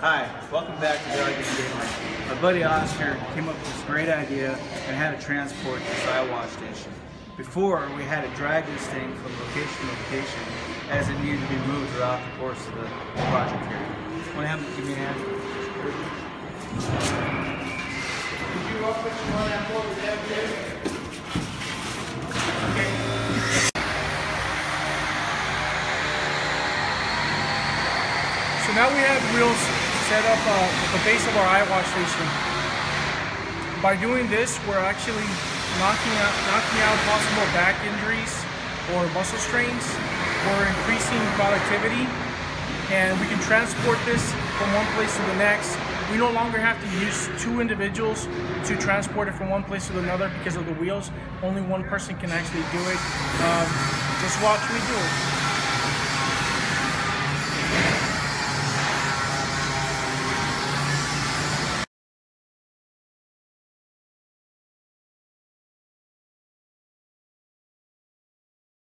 Hi, welcome back to Dog Game. My buddy Oscar came up with this great idea and had to transport this eye wash station. Before, we had to drag this thing from location to location as it needed to be moved throughout the course of the project here. Want to have give me a hand? Could you up what you want that for with that. So now we have wheels set up uh, the base of our eye wash station. By doing this, we're actually knocking out, knocking out possible back injuries or muscle strains. We're increasing productivity and we can transport this from one place to the next. We no longer have to use two individuals to transport it from one place to another because of the wheels. Only one person can actually do it. Um, just watch me do it.